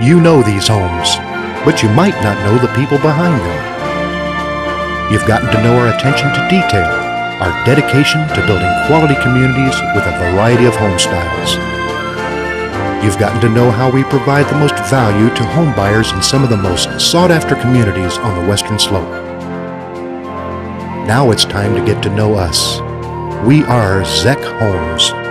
You know these homes, but you might not know the people behind them. You've gotten to know our attention to detail, our dedication to building quality communities with a variety of home styles. You've gotten to know how we provide the most value to home buyers in some of the most sought after communities on the Western Slope. Now it's time to get to know us. We are Zeck Homes.